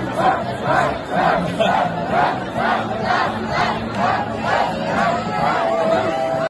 Hey!